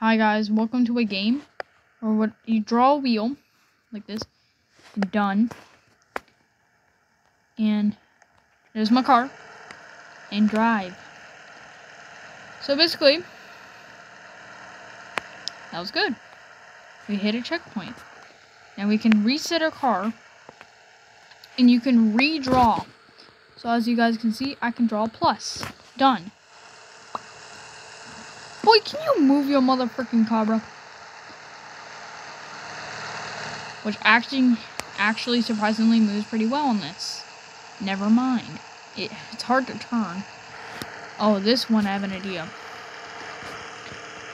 Hi guys, welcome to a game. Or what you draw a wheel like this. Done. And there's my car. And drive. So basically that was good. We hit a checkpoint. Now we can reset our car. And you can redraw. So as you guys can see, I can draw a plus. Done. Boy, can you move your motherfucking Cabra? Which actually, actually surprisingly moves pretty well on this. Never mind. It, it's hard to turn. Oh, this one I have an idea.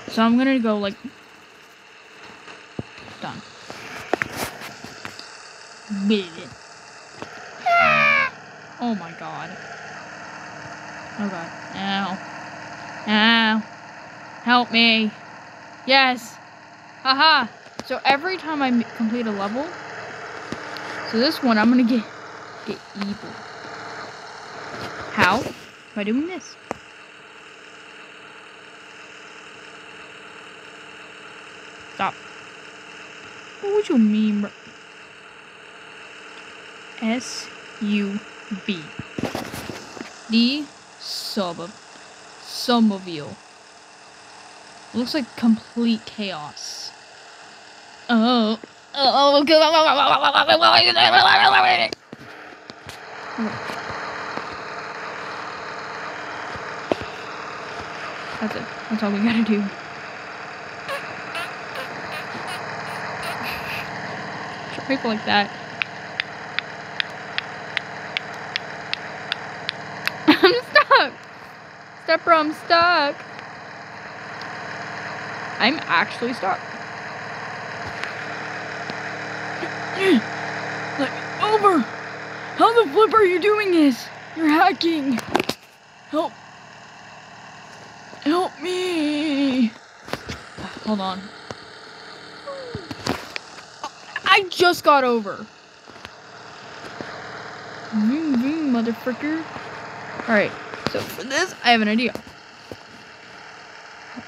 So I'm gonna go like... Done. Ah! Oh my god. Oh god. Ow. Ow. Help me. Yes. Haha. So every time I complete a level, so this one I'm gonna get get evil. How? By doing this. Stop. What would you mean, bro? S U B. The sub Somerville. Looks like complete chaos. Oh. Oh. That's it. That's all we gotta do. People like that. I'm stuck. Step I'm stuck. I'm actually stuck. Let me over. How the flip are you doing this? You're hacking. Help. Help me. Hold on. I just got over. Vroom, vroom, motherfucker. Alright, so for this, I have an idea.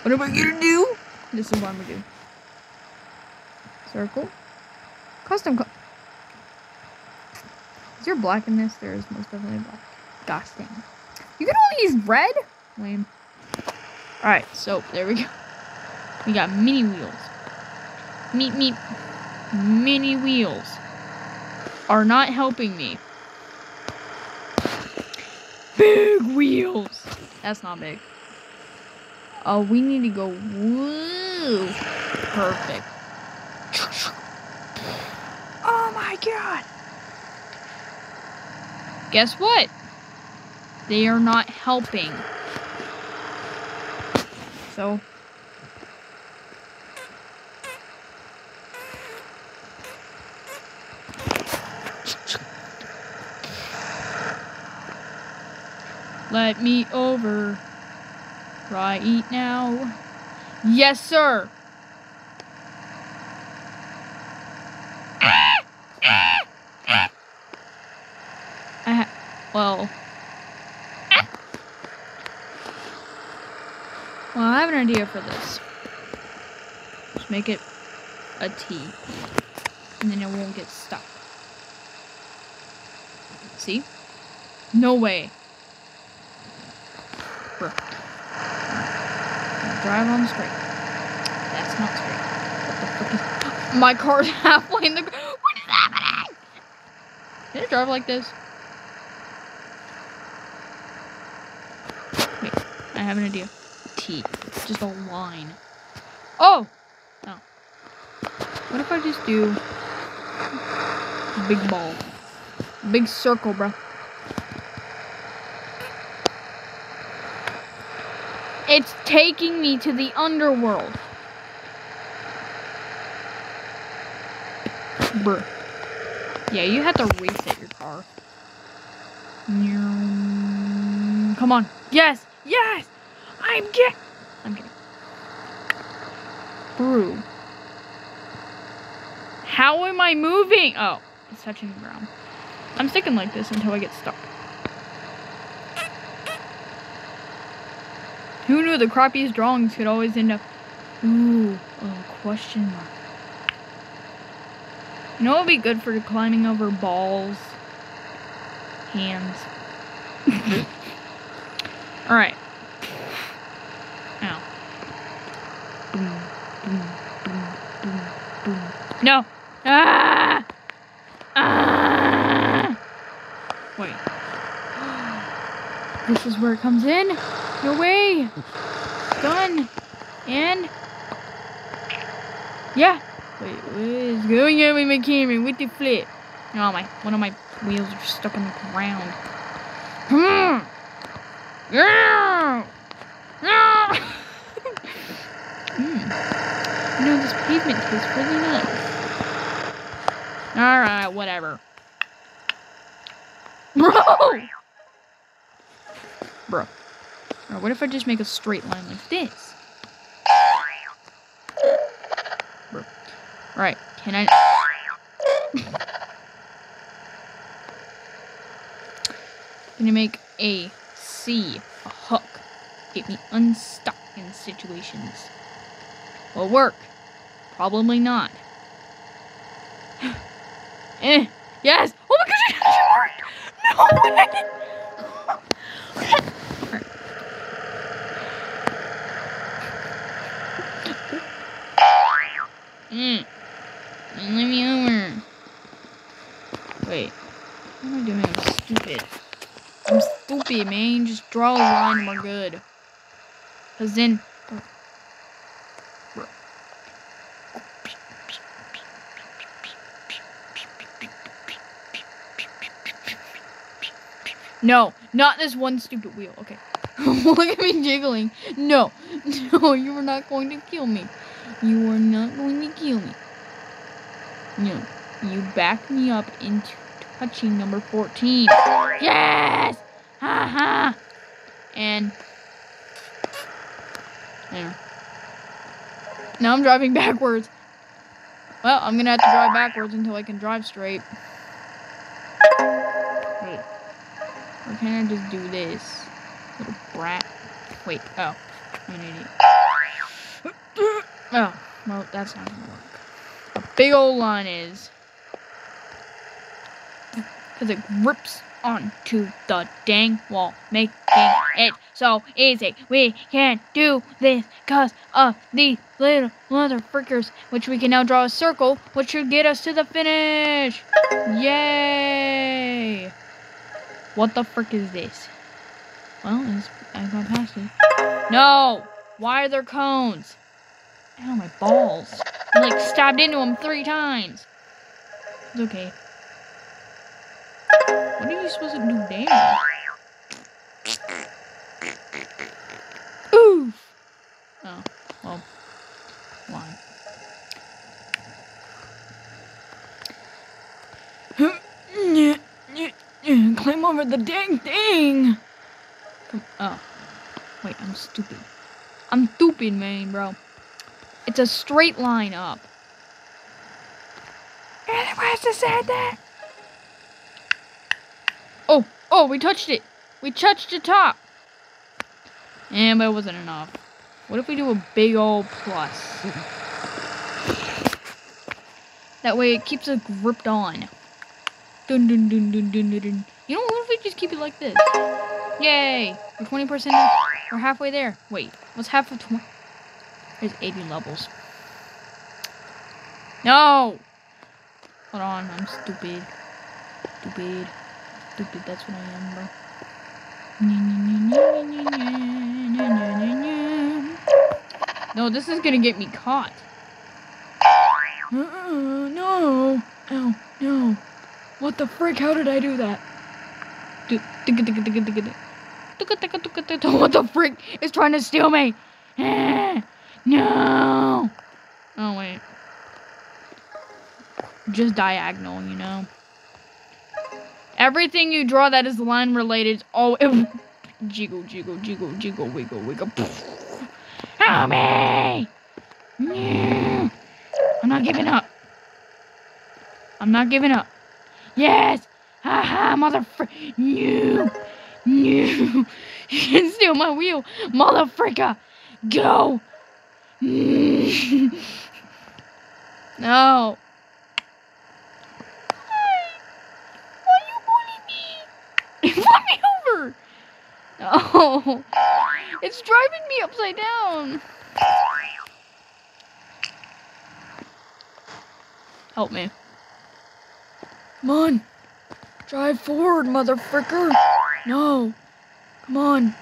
What am I gonna do? This is I'm gonna do. Circle. Custom. Co is there black in this? There is most definitely black. Gosh dang. You can only use red? Lame. Alright, so there we go. We got mini wheels. Meet, meet. Mini wheels are not helping me. Big wheels. That's not big. Oh, we need to go. Woo. Perfect. Oh my god. Guess what? They are not helping. So. Let me over. Right eat now. Yes, sir. I well. Well, I have an idea for this. Just make it a T. And then it won't get stuck. See? No way. Drive on straight. That's not straight. What the fuck is... My car's halfway in the... What is happening? Can I drive like this? Wait. I have an idea. T. Just a line. Oh! Oh. What if I just do... Big ball. Big circle, bro. It's taking me to the underworld. Bruh. Yeah, you have to reset your car. Come on. Yes! Yes! I'm get. I'm kidding. Brew. How am I moving? Oh, it's touching the ground. I'm sticking like this until I get stuck. Who the crappiest drawings could always end up Ooh, oh, question mark. You know what would be good for climbing over balls? Hands. Alright. Ow. Boom, boom, boom, boom, boom. No! Ah! Ah! Wait. This is where it comes in? No way! Done! And... Yeah! Wait, what is going on with my camera? With the flip? Oh my, one of my wheels are stuck on the ground. Hmm. Yeah! Yeah! You know, this pavement tastes really nice. Alright, whatever. Bro! Bro. What if I just make a straight line like this? Right, can I... Gonna make a C, a hook? Get me unstuck in situations. Will work? Probably not. eh, yes! Oh my gosh, it worked! No way! Mm. Let me over. Wait. What am I doing? I'm stupid. I'm stupid, man. Just draw a line and we're good. Cause then... No, not this one stupid wheel. Okay. Look at me jiggling. No, no, you are not going to kill me. You are not going to kill me. No, you back me up into touching number 14. Yes! Ha ha! And there. Now I'm driving backwards. Well, I'm gonna have to drive backwards until I can drive straight. Wait. Or can I just do this? Little brat. Wait, oh. I'm an idiot. Oh, well, that's not gonna work. A big old line is. Because it grips onto the dang wall, making it so easy. We can't do this because of these little mother frickers, which we can now draw a circle, which should get us to the finish. Yay! What the frick is this? Well, I got past it. No! Why are there cones? Ow, my balls. I like stabbed into them three times. It's okay. What are you supposed to do there? Oof! Oh, well, why? Climb over the dang thing! Oh. Wait, I'm stupid. I'm stupid, man, bro. It's a straight line up. And where's the sand there? Oh, oh, we touched it. We touched the top. And but it wasn't enough. What if we do a big old plus? that way it keeps it gripped on. Dun dun dun dun dun dun dun. You know what if we just keep it like this? Yay! We're 20% We're halfway there. Wait, what's half of 20? There's 80 levels. No! Hold on, I'm stupid. Stupid. Stupid, that's what I am, bro. No, this is gonna get me caught. Uh -uh, no. Oh, no. What the frick? How did I do that? What the frick is trying to steal me? No. Oh, wait. Just diagonal, you know. Everything you draw that is line related oh, all jiggle, jiggle, jiggle, jiggle, wiggle, wiggle. Help me! I'm not giving up. I'm not giving up. Yes! Ha ha, motherfucker! You! You! You can steal my wheel! Motherfucker! Go! No. Why you bullying me? Flip me over. No. It's driving me upside down. Help me. Come on. Drive forward, motherfucker. No. Come on.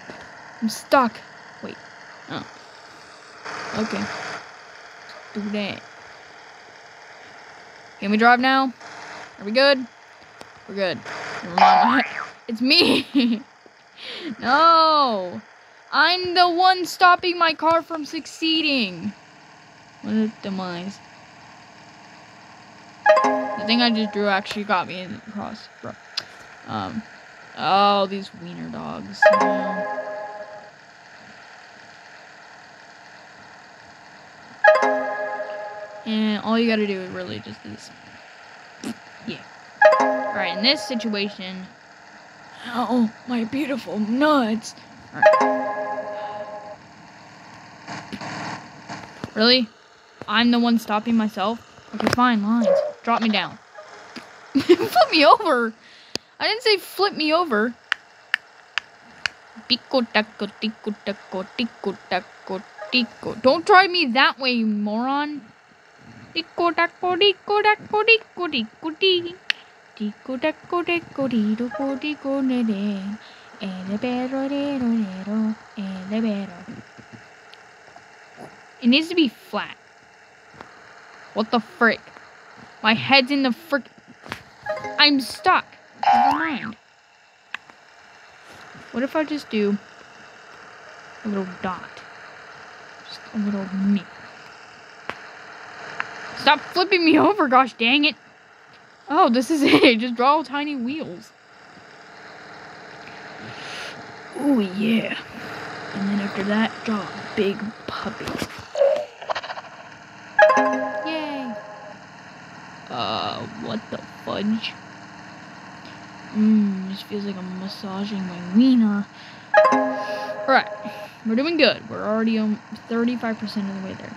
I'm stuck. Okay. do that. Can we drive now? Are we good? We're good. Never mind. It's me. no. I'm the one stopping my car from succeeding. What a demise. The thing I just drew actually got me across. Um, oh, these wiener dogs. And all you gotta do is really just this. Yeah. Alright, in this situation. Oh, my beautiful nuts. Really? I'm the one stopping myself? Okay, fine, lines. Drop me down. flip me over. I didn't say flip me over. Tico taco, tico taco, tico taco, tico. Don't drive me that way, you moron. Tico, tico, tico, nere. Elebero, rero, rero, elebero. It needs to be flat. What the frick? My head's in the frick. I'm stuck. Never mind. What if I just do a little dot? Just a little me. Stop flipping me over, gosh dang it. Oh, this is it. Just draw tiny wheels. Oh, yeah. And then after that, draw a big puppy. Yay. Uh, what the fudge? Mmm, this feels like I'm massaging my wiener. Alright, we're doing good. We're already on 35% of the way there.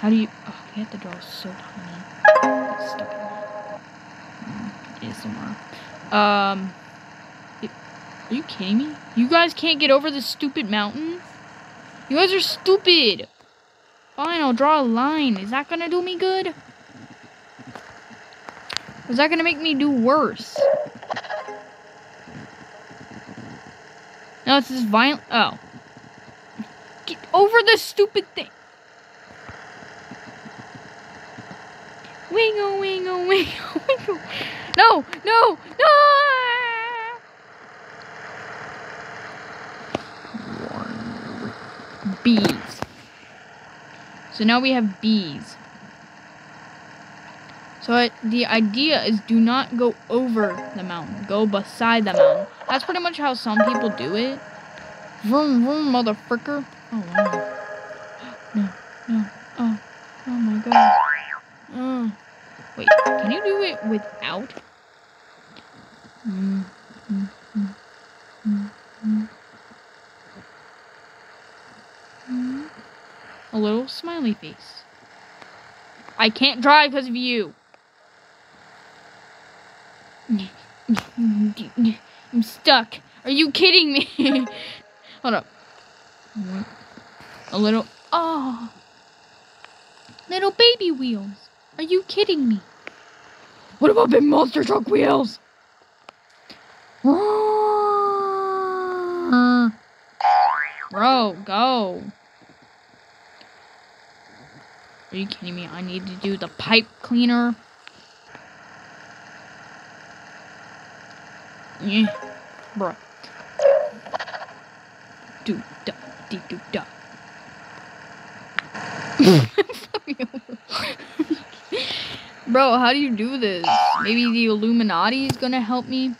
How do you... Oh, have to draw so tiny. It's stuck in ASMR. Um... It, are you kidding me? You guys can't get over this stupid mountain? You guys are stupid! Fine, I'll draw a line. Is that gonna do me good? Is that gonna make me do worse? No, it's this violent. Oh. Get over the stupid thing. Wingo, wingo, wingo, wingo. No, no, no! Bees. So now we have bees. So it, the idea is do not go over the mountain. Go beside the mountain. That's pretty much how some people do it. Vroom, vroom, motherfucker. Oh, wow. No, no. Oh, oh my god. Oh. Wait, can you do it without? A little smiley face. I can't drive because of you. I'm stuck. Are you kidding me? Hold up. A little. Oh. Little baby wheels. Are you kidding me? What about big monster truck wheels? Bro, go. Are you kidding me? I need to do the pipe cleaner. Yeah. Bruh. Do da dee do da. Bro, how do you do this? Maybe the Illuminati is gonna help me?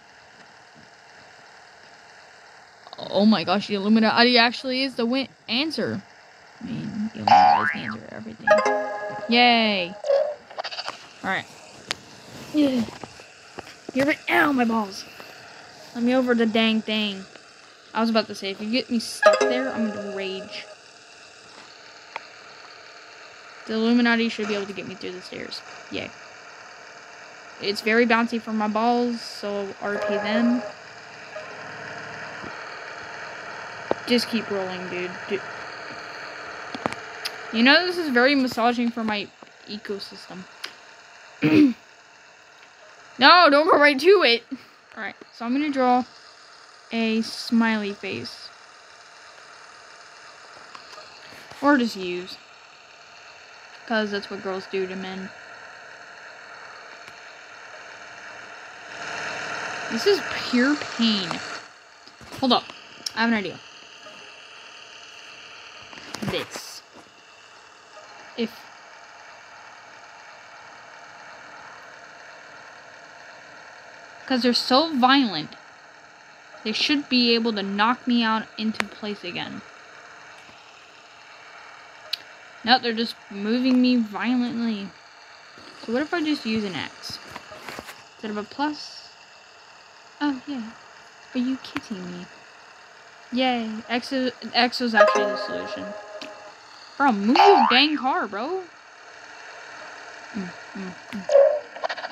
Oh my gosh, the Illuminati actually is the win answer. I mean, the Illuminati is the answer to everything. Yay! Alright. Yeah. Give it. Ow, my balls. Let me over the dang thing. I was about to say, if you get me stuck there, I'm gonna rage. The Illuminati should be able to get me through the stairs. Yay. It's very bouncy for my balls, so RP them. Just keep rolling, dude. dude. You know, this is very massaging for my ecosystem. no, don't go right to it. Alright, so I'm going to draw a smiley face. Or just use. Because that's what girls do to men. This is pure pain. Hold up. I have an idea. This. If... Because they're so violent, they should be able to knock me out into place again. No, they're just moving me violently. So what if I just use an X? Instead of a plus, Oh, yeah. Are you kidding me? Yay. X was actually the solution. Bro, move your dang car, bro. Mm, mm, mm.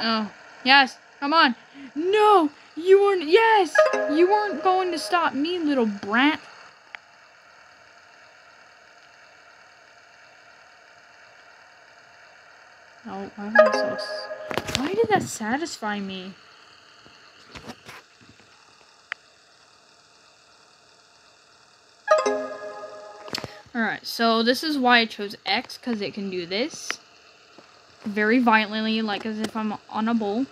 Oh, yes. Come on. No, you weren't. Yes, you weren't going to stop me, little brat. Oh, why, so, why did that satisfy me? Alright, so this is why I chose X, because it can do this. Very violently, like as if I'm on a bull.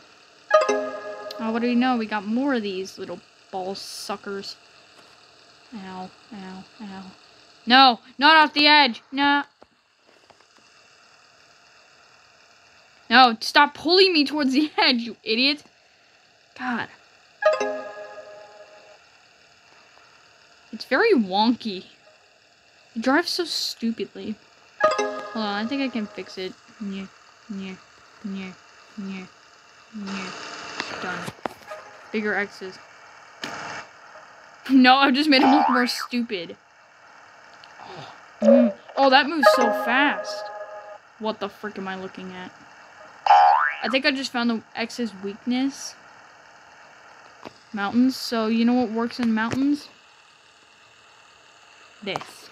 Oh, what do we know? We got more of these little ball suckers. Ow, ow, ow. No, not off the edge. No. No, stop pulling me towards the edge, you idiot. God. It's very wonky. It drives so stupidly. Hold on, I think I can fix it. Yeah, yeah, yeah, yeah, yeah. Done. Bigger X's. no, I've just made him look more stupid. Oh, mm. oh, that moves so fast. What the frick am I looking at? I think I just found the X's weakness. Mountains. So, you know what works in mountains? This.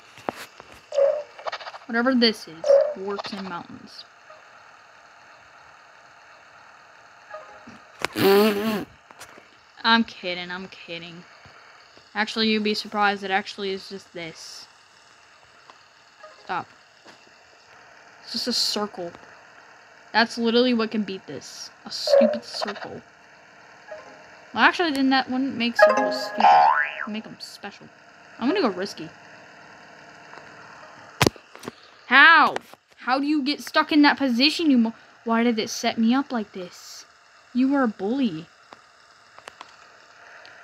Whatever this is, works in mountains. I'm kidding, I'm kidding. Actually, you'd be surprised it actually is just this. Stop. It's just a circle. That's literally what can beat this. A stupid circle. Well, actually, then that wouldn't make circles stupid. Make them special. I'm gonna go risky. How? How do you get stuck in that position? You Why did it set me up like this? You were a bully.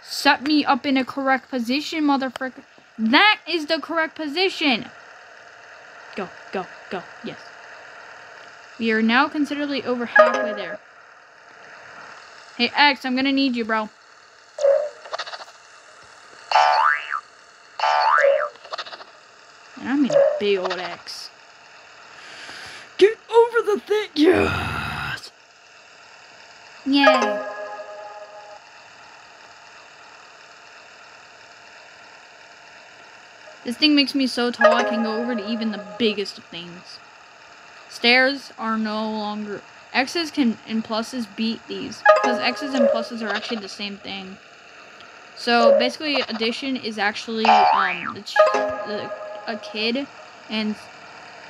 Set me up in a correct position, motherfucker. That is the correct position. Go, go, go. Yes. We are now considerably over halfway there. Hey, X, I'm gonna need you, bro. And I mean a big old X the thing. Yes. Yay. This thing makes me so tall I can go over to even the biggest of things. Stairs are no longer... X's can and pluses beat these. Because X's and pluses are actually the same thing. So basically addition is actually um, the, a kid and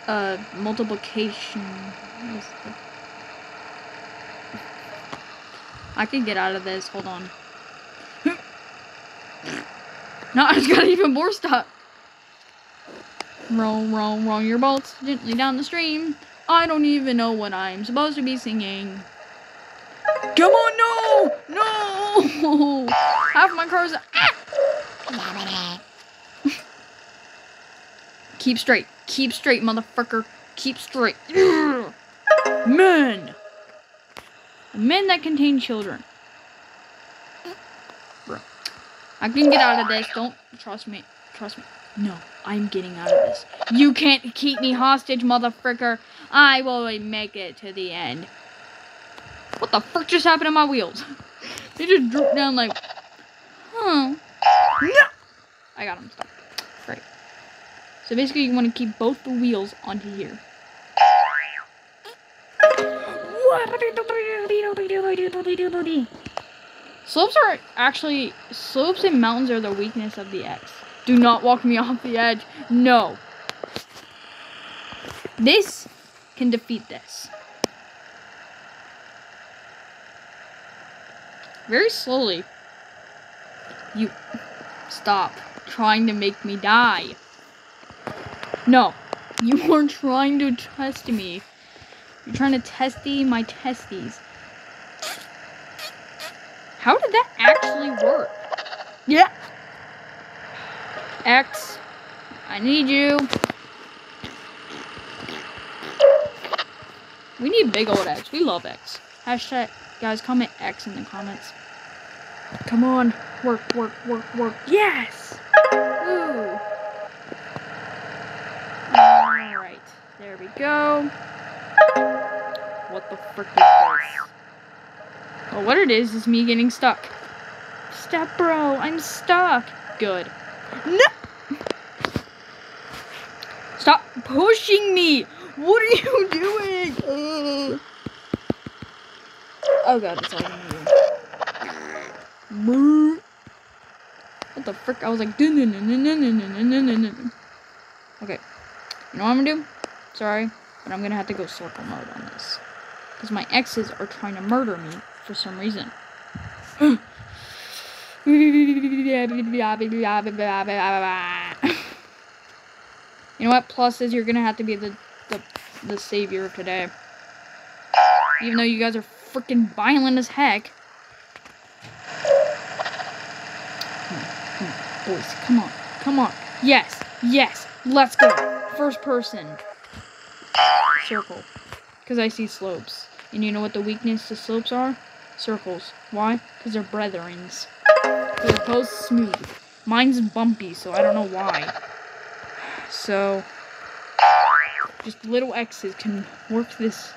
uh, multiplication. I can get out of this. Hold on. no, I just got even more stuff. Roll, roll, roll your boats gently down the stream. I don't even know what I'm supposed to be singing. Come on, no! No! Half my car's... Ah! Keep straight. Keep straight, motherfucker. Keep straight. Men! Men that contain children. Bro. I can get out of this. Don't trust me. Trust me. No, I'm getting out of this. You can't keep me hostage, motherfucker. I will make it to the end. What the frick just happened to my wheels? they just drooped down like, huh. No! I got them stuck. Great. So basically you want to keep both the wheels onto here. Slopes are actually, slopes and mountains are the weakness of the X. Do not walk me off the edge. No. This can defeat this. Very slowly. You stop trying to make me die. No. You are trying to test me. You're trying to testy my testes. How did that actually work? Yeah. X, I need you. We need big old X. We love X. Hashtag, guys, comment X in the comments. Come on. Work, work, work, work. Yes! There we go. What the frick is this? Well, what it is is me getting stuck. Step bro, I'm stuck. Good. No! Stop pushing me! What are you doing? Uh. Oh god, that's all I'm. What the frick? I was like, okay. You know what I'm gonna do? Sorry, but I'm gonna have to go circle mode on this. Because my exes are trying to murder me for some reason. You know what? Plus is you're gonna have to be the, the, the savior of today. Even though you guys are freaking violent as heck. Come on, come on, boys, come on, come on. Yes, yes, let's go. First person. Circle. Because I see slopes. And you know what the weakness to slopes are? Circles. Why? Because they're brethrens. They're both smooth. Mine's bumpy, so I don't know why. So, just little X's can work this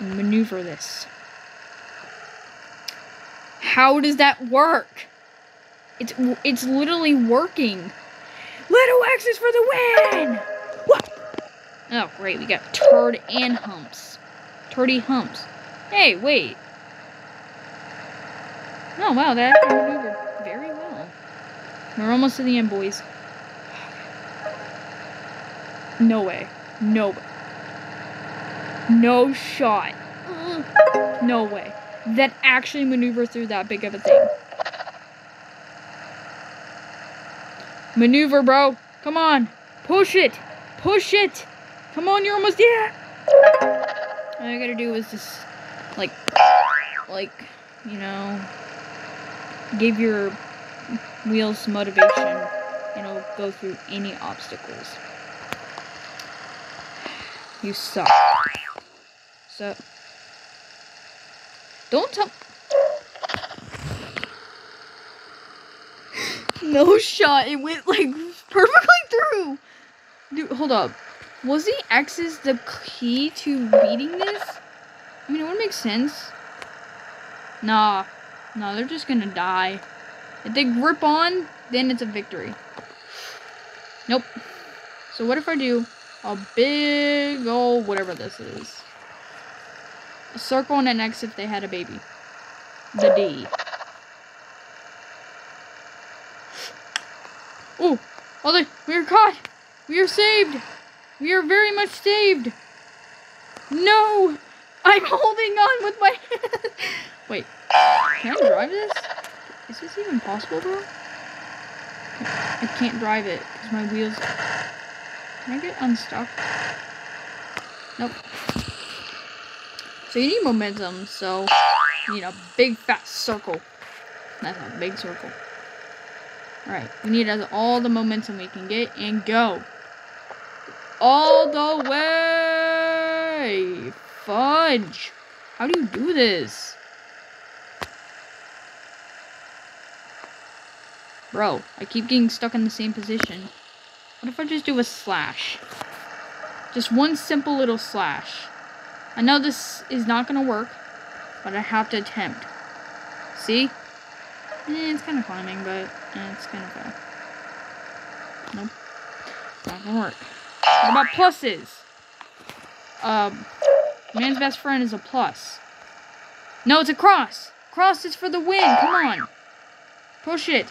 maneuver this. How does that work? It's it's literally working. Little X's for the win! Oh, great. We got turd and humps. Turdy humps. Hey, wait. Oh, wow. That maneuvered very well. We're almost to the end, boys. No way. No. No shot. No way. That actually maneuver through that big of a thing. Maneuver, bro. Come on. Push it. Push it. Come on, you're almost there. All I gotta do is just, like, like, you know, give your wheels motivation, and it'll go through any obstacles. You suck. So, don't tell. no shot. It went like perfectly through. Dude, hold up. Was the X's the key to beating this? I mean, it would make sense. Nah. Nah, they're just gonna die. If they grip on, then it's a victory. Nope. So what if I do a big old whatever this is. A circle and an X if they had a baby. The D. Oh, oh, they, we are caught. We are saved. We are very much saved. No, I'm holding on with my hand. Wait, can I drive this? Is this even possible, bro? I can't drive it because my wheels can I get unstuck? Nope. So you need momentum, so you need a big fat circle. That's a big circle. Alright, we need all the momentum we can get and go. All the way! Fudge! How do you do this? Bro, I keep getting stuck in the same position. What if I just do a slash? Just one simple little slash. I know this is not going to work, but I have to attempt. See? Eh, it's kind of climbing, but eh, it's kind of fail. Nope. Not gonna work. What about pluses? Um, man's best friend is a plus. No, it's a cross. Cross is for the win. Come on. Push it.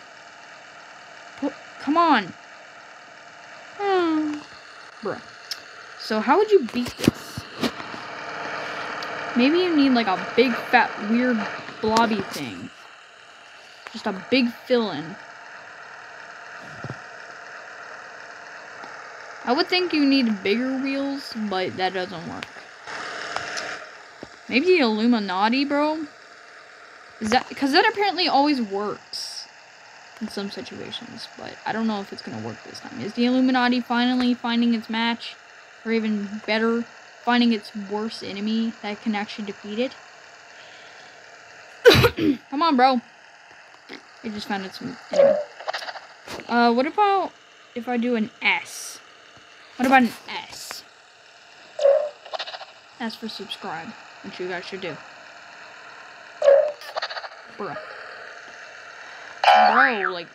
Pu come on. Hmm. Bruh. So how would you beat this? Maybe you need like a big fat weird blobby thing. Just a big fill-in. I would think you need bigger wheels, but that doesn't work. Maybe the Illuminati, bro? Is that because that apparently always works in some situations, but I don't know if it's gonna work this time. Is the Illuminati finally finding its match, or even better, finding its worst enemy that can actually defeat it? Come on, bro. It just found its enemy. Uh, what about if I do an S? What about an S? S for subscribe, which you guys should do. Bro. Bro, like,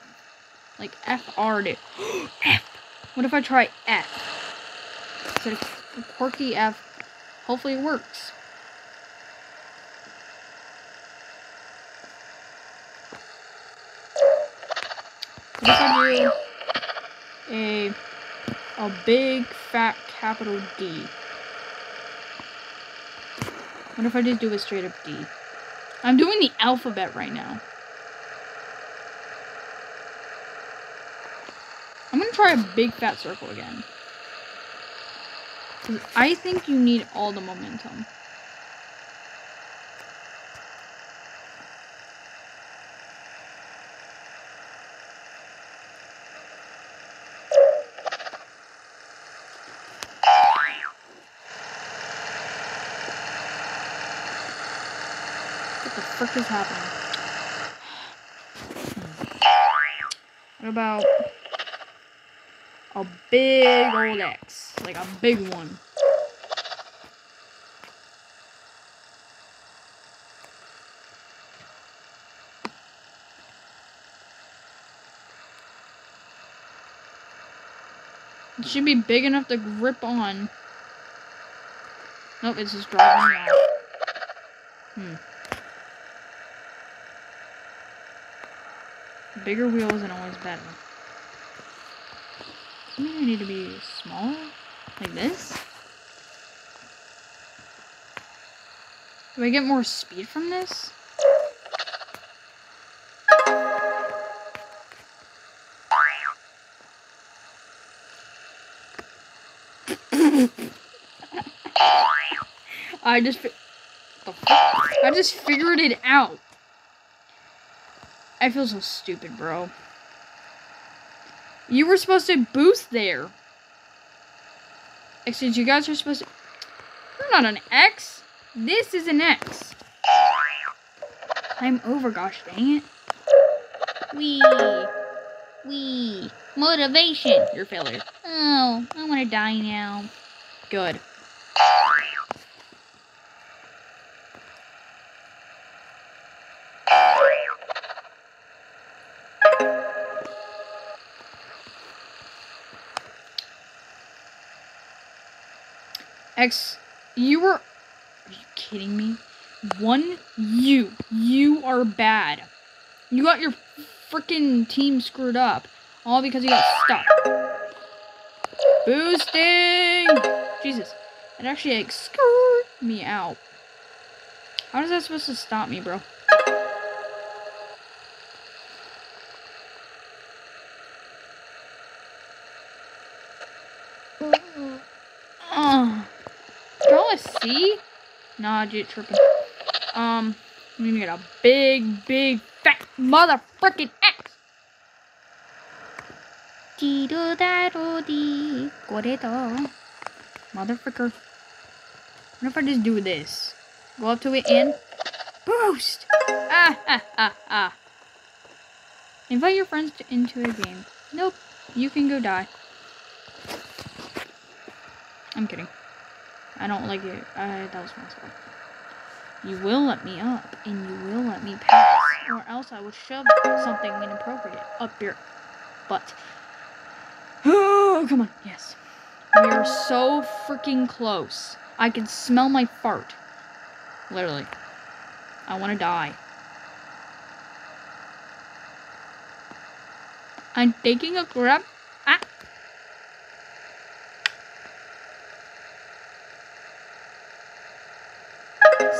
like FR it. F. What if I try F? Instead of quirky F, hopefully it works. What if I do a a big fat capital D? What if I just do a straight up D? I'm doing the alphabet right now. I'm gonna try a big fat circle again. I think you need all the momentum. Is happening? What about a big old X? Like a big one. It should be big enough to grip on. Nope, it's just driving out. Hmm. Bigger wheel isn't always better. Maybe I need to be smaller? Like this? Do I get more speed from this? I just I just figured it out. I feel so stupid, bro. You were supposed to boost there. Excuse you guys are supposed to... You're not an X. This is an X. I'm over, gosh dang it. Wee. Wee. Motivation. You're failure. Oh, I want to die now. Good. X, you were. Are you kidding me? One, you. You are bad. You got your freaking team screwed up. All because you got stuck. Boosting! Jesus. It actually, like, screwed me out. How is that supposed to stop me, bro? See? Nah, jet tripping. Um, gonna get a big, big, fat mother freaking X. Motherfucker. What if I just do this? Go up to it and boost! Ah, ah, ah, ah. Invite your friends to, into a game. Nope. You can go die. I'm kidding. I don't like it. I, that was my fault. You will let me up, and you will let me pass, or else I will shove something inappropriate up your butt. Oh, come on. Yes. We are so freaking close. I can smell my fart. Literally. I want to die. I'm taking a crap.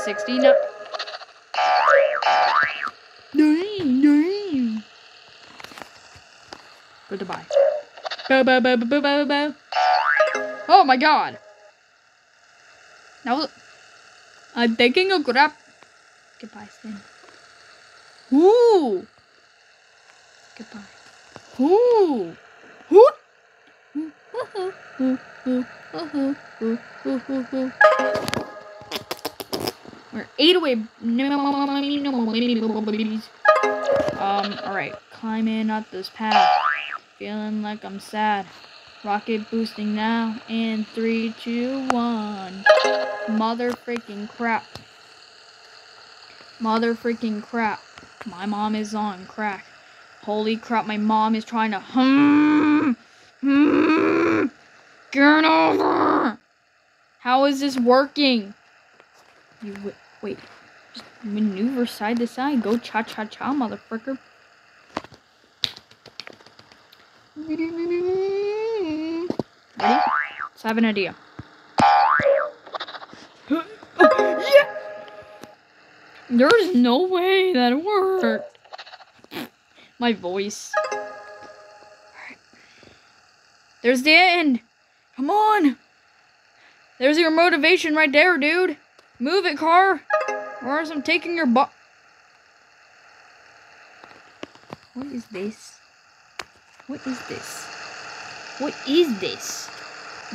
Ah. Sixty-nine. Goodbye. Bo bo bo bo bo bo bo. Oh my god. Now I'm taking a grab. Goodbye, Stan. Ooh. Goodbye. Ooh. Ooh. Eight away. Um, alright. Climb in up this path. Feeling like I'm sad. Rocket boosting now. In three, two, one. Mother freaking crap. Mother freaking crap. My mom is on crack. Holy crap, my mom is trying to hmm, hmm, get over. How is this working? You wait. Just maneuver side to side. Go cha cha cha, motherfucker. Ready? Let's have an idea. yeah! There's no way that worked. My voice. There's the end. Come on. There's your motivation right there, dude. Move it, car. Or else I'm taking your butt. What is this? What is this? What is this?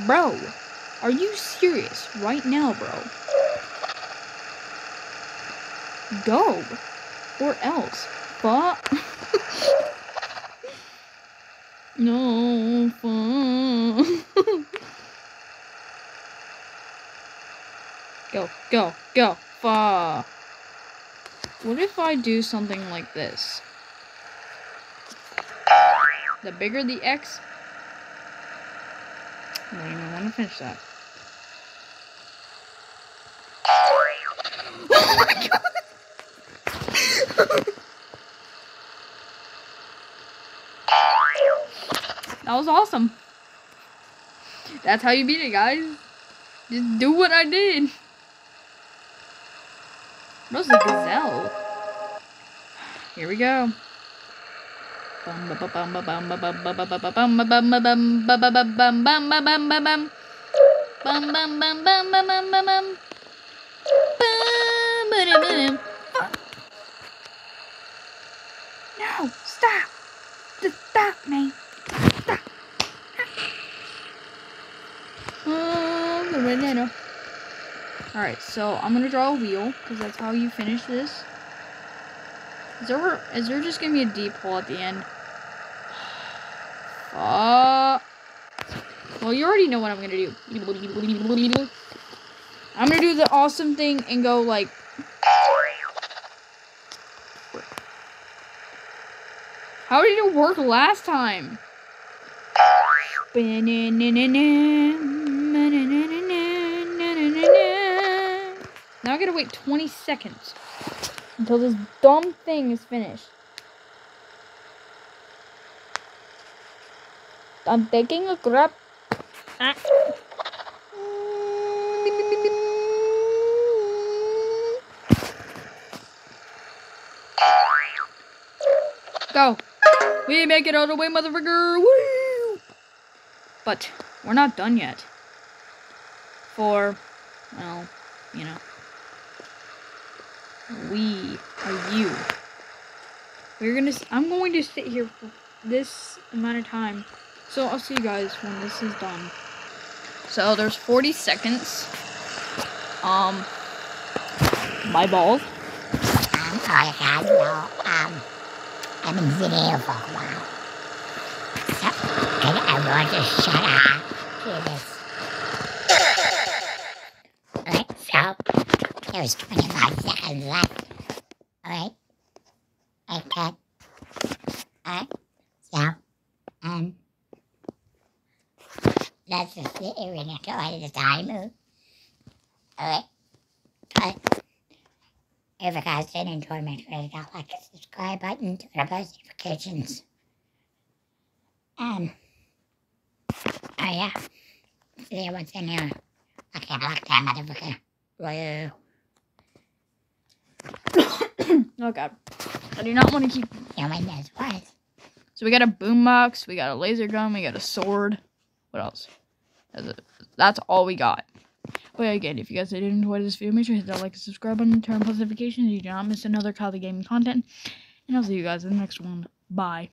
Bro, are you serious right now, bro? Go. Or else. But. no. Go, go. Fuck. What if I do something like this? The bigger the X, I don't even want to finish that. Oh my god! that was awesome. That's how you beat it, guys. Just do what I did. What's a gazelle? Here we go. Bum ba ba bum ba bum ba bum ba ba ba ba bum bum bum ba ba ba bum bum bum bum. Bum bum bum bum bum bum bum bum. Bum ba da ba dum. No, stop. Just stop me. Stop. Oh, the banana. Alright, so I'm gonna draw a wheel, because that's how you finish this. Is there, is there just gonna be a deep hole at the end? Uh, well, you already know what I'm gonna do. I'm gonna do the awesome thing and go like. How did it work last time? Now I gotta wait 20 seconds until this dumb thing is finished. I'm taking a grab. Ah. Go. We make it all the way, motherfucker. Woo! But we're not done yet. For, well, you know. We are you. We're gonna. I'm going to sit here for this amount of time. So I'll see you guys when this is done. So there's 40 seconds. Um, my balls. Um, oh God, no. Um, I've been sitting here for a while. So, I, I want to shut up. Hear this. There's 25 seconds left. Alright? Okay. Alright? So, um, let's just here and enjoy the timer. Alright? But, if you guys did enjoy, make sure to hit like and subscribe button, turn on post notifications. Um, oh yeah. See what's in here. Can't lock that motherfucker. Whoa. Oh god. I do not want to keep. Know this was. So we got a boombox, we got a laser gun, we got a sword. What else? That's, it. That's all we got. But again, if you guys did enjoy this video, make sure to hit that like and subscribe button, turn on post notifications so you do not miss another the Gaming content. And I'll see you guys in the next one. Bye.